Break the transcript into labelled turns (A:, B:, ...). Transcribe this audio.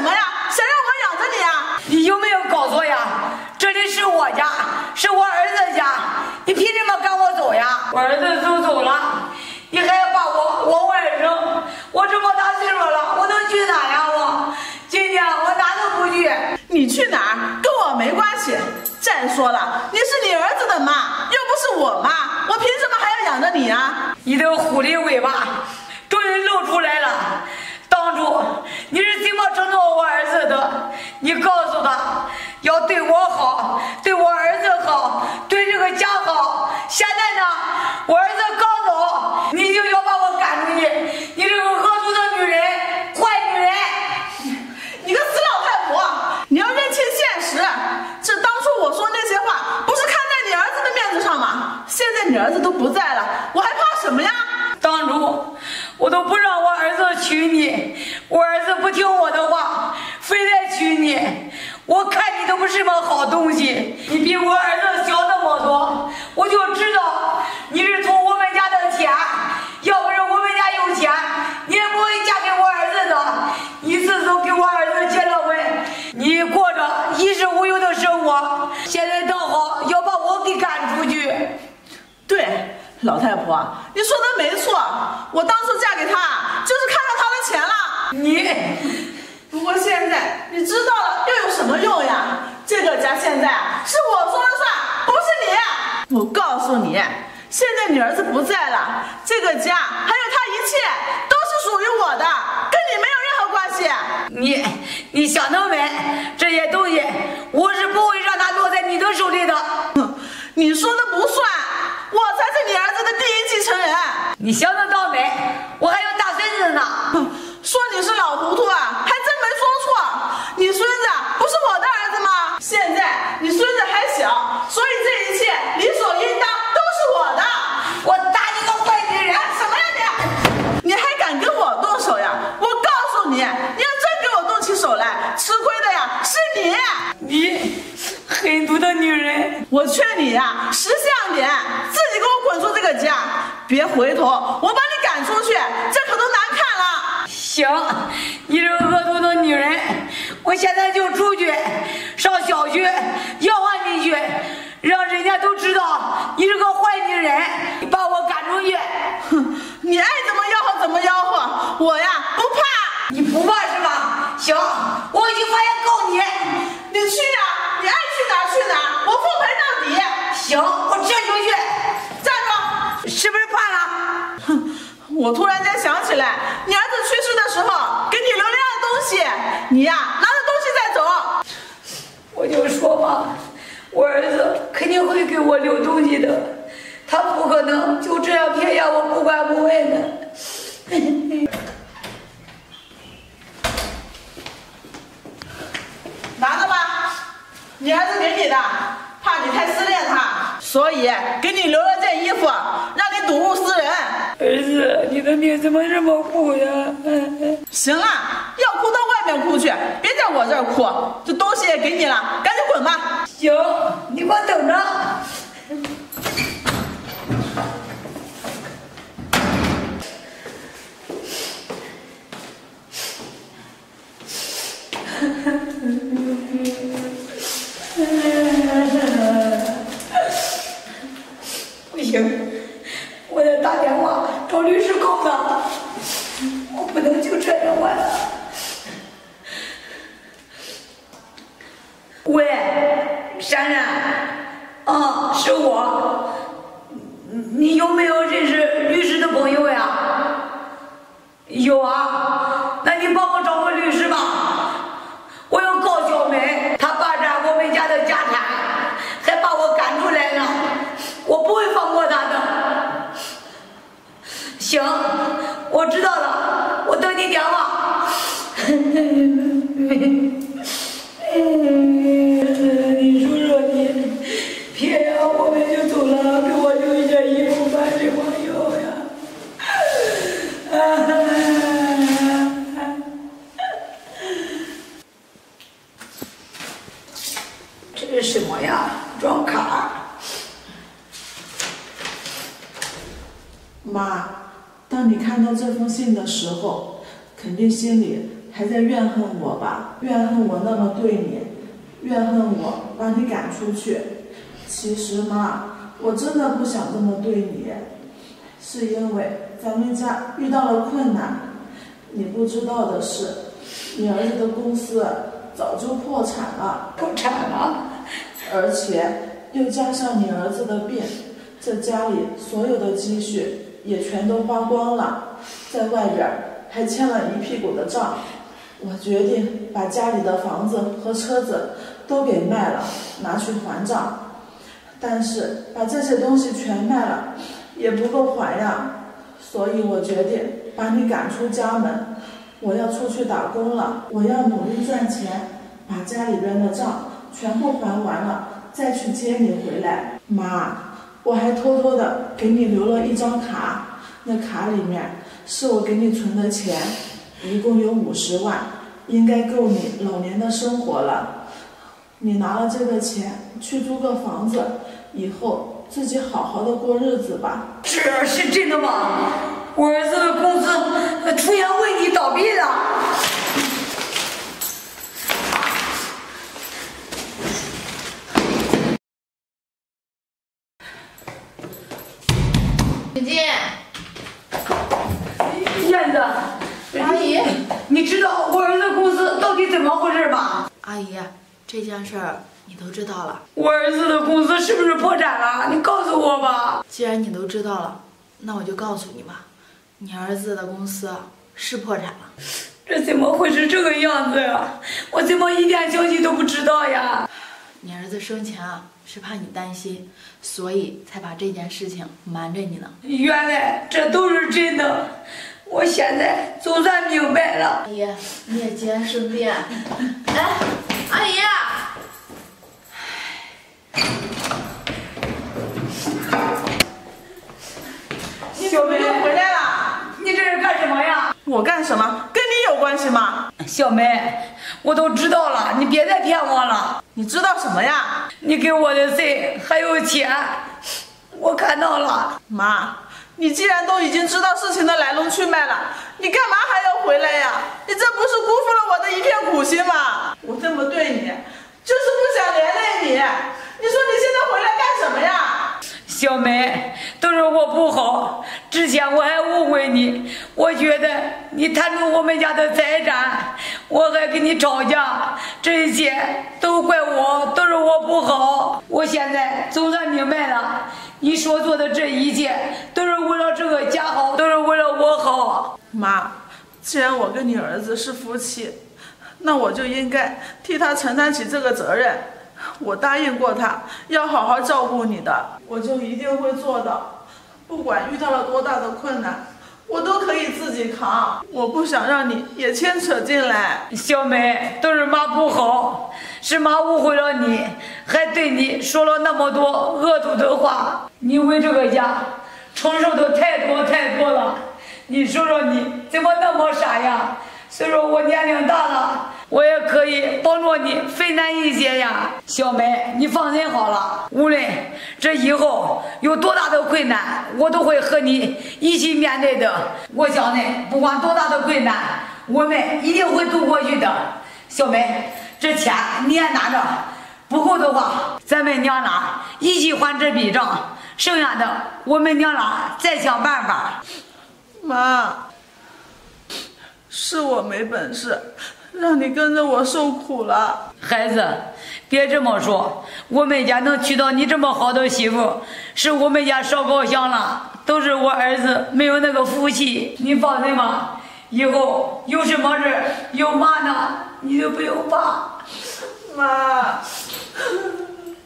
A: 什么呀？想让我养着你啊？
B: 你有没有搞错呀？这里是我家，是我儿子家，你凭什么赶我走呀？我儿子都走了，你还要把我往外扔？我这么大岁数了，我能去哪呀？我今天我哪都不去。
A: 你去哪儿跟我没关系。再说了，你是你儿子的妈，又不是我妈，我凭什么还要养着你啊？
B: 你这个狐狸尾巴对这个家好。现在呢，我儿子刚走，你就要把我赶出去。你这个恶毒的女人，坏女人！
A: 你个死老太婆，你要认清现实。这当初我说那些话，不是看在你儿子的面子上吗？现在你儿子都不在了，我还怕什么呀？
B: 当初我都不让我儿子娶你，我儿子不听我的话，非得娶你。我看你都不是什么好东西，你比我儿子，我就知道你是图我们家的钱。要不是我们家有钱，你也不会嫁给我儿子的。一次都给我儿子结了婚，你过着衣食无忧的生活，现在倒好要把我给赶出去。
A: 对，老太婆，你说的没错，我当初嫁给他就是看上他的钱了。
B: 你。
A: 不过现在你知道了又有什么用呀？这个家现在是我。我告诉你，现在你儿子不在了，这个家还有他一切都是属于我的，跟你没有任何关系。
B: 你你想得美，这些东西我是不会让他落在你的手里的。
A: 哼，你说的不算，我才是你儿子的第一继承人。
B: 你想得倒美，我还有大孙子呢。
A: 哼，说你是老别回头，我把你赶出去，这可都难看了。
B: 行，你这个恶毒的女人，我现在就出去上小学吆喝你去，让人家都知道你是个坏女人，你把我赶出去。
A: 哼，你爱怎么吆喝怎么吆喝，我呀不怕。
B: 你不怕是吧？行，我去法院告你。
A: 你去呀，你爱去哪儿去哪儿，我奉陪到底。
B: 行，我这就去。
A: 站住！
B: 是不是怕了？
A: 哼，我突然间想起来，你儿子去世的时候给你留了样东西，你呀拿着东西再走。
B: 我就说嘛，我儿子肯定会给我留东西的，他不可能就这样撇下我不管不问的。
A: 拿着吧，你儿子给你的，怕你太思念他，所以给你留了件衣服，让你睹物思人。
B: 儿子，你的命怎么这么苦呀？
A: 行了，要哭到外面哭去，别在我这儿哭。这东西也给你了，赶紧滚吧。
B: 行，你给我等着。不行，我得打找律师告他，我不能就这样完了。喂，珊珊，啊，是我，你有没有认识律师的朋友呀？有啊，那你帮我找个律师吧。我要告小梅，她霸占我们家的家产，还把我赶出来了，我不会放过她的。行，我知道了，我等你电话。你说说你，撇呀我们就走了，给我留一件衣服，办什么用呀？这是什么呀？装卡。
A: 妈，当你看到这封信的时候，肯定心里还在怨恨我吧？怨恨我那么对你，怨恨我把你赶出去。其实妈，我真的不想这么对你，是因为咱们家遇到了困难。你不知道的是，你儿子的公司早就破产了，
B: 破产了，
A: 而且又加上你儿子的病，这家里所有的积蓄也全都花光了，在外边还欠了一屁股的账。我决定把家里的房子和车子都给卖了，拿去还账。但是把这些东西全卖了，也不够还呀。所以我决定把你赶出家门，我要出去打工了，我要努力赚钱，把家里边的账全部还完了，再去接你回来。妈，我还偷偷的给你留了一张卡，那卡里面是我给你存的钱，一共有五十万，应该够你老年的生活了。你拿了这个钱去租个房子，以后。自己好好的过日子吧。
B: 这是真的吗？我儿子的公司出现问题倒闭了。
C: 姐姐，
B: 燕子，
C: 阿姨，
B: 你知道我儿子公司到底怎么回事吗？
C: 阿姨，这件事儿。你都知道了，
B: 我儿子的公司是不是破产了？你告诉我吧。
C: 既然你都知道了，那我就告诉你吧，你儿子的公司是破产了。
B: 这怎么会是这个样子呀？我怎么一点消息都不知道呀？
C: 你儿子生前啊是怕你担心，所以才把这件事情瞒着你呢。
B: 原来这都是真的，我现在总算明白了。
C: 阿姨，你也节哀顺变。哎，阿姨。
A: 小梅又回来了，
B: 你这是干什么呀？
A: 我干什么？跟你有关系吗？
B: 小梅，我都知道了，你别再骗我了。
A: 你知道什么呀？
B: 你给我的信还有钱，我看到了。
A: 妈，你既然都已经知道事情的来龙去脉了，你干嘛还要回来呀？你这不是辜负了我的一片苦心吗？我这么对你，就是不想连累你。你说你现在回来干什么呀？
B: 小梅，都是我不好。之前我还误会你，我觉得你贪图我们家的财产，我还跟你吵架，这一切都怪我，都是我不好。我现在总算明白了，你所做的这一切都是为了这个家好，都是为了我好。
A: 妈，既然我跟你儿子是夫妻，那我就应该替他承担起这个责任。我答应过他要好好照顾你的，我就一定会做到。不管遇到了多大的困难，我都可以自己扛。我不想让你也牵扯进来。
B: 小梅，都是妈不好，是妈误会了你，还对你说了那么多恶毒的话。你为这个家承受的太多太多了。你说说你怎么那么傻呀？虽说我年龄大了。我也可以帮助你分担一些呀，小梅，你放心好了。无论这以后有多大的困难，我都会和你一起面对的。我相信，不管多大的困难，我们一定会度过去的。小梅，这钱你也拿着，不够的话，咱们娘俩一起还这笔账，剩下的我们娘俩再想办法。
A: 妈，是我没本事。让你跟着我受苦了，
B: 孩子，别这么说。我们家能娶到你这么好的媳妇，是我们家烧高香了，都是我儿子没有那个福气。你放心吧，以后有什么事有妈呢，你就不用怕。
A: 妈。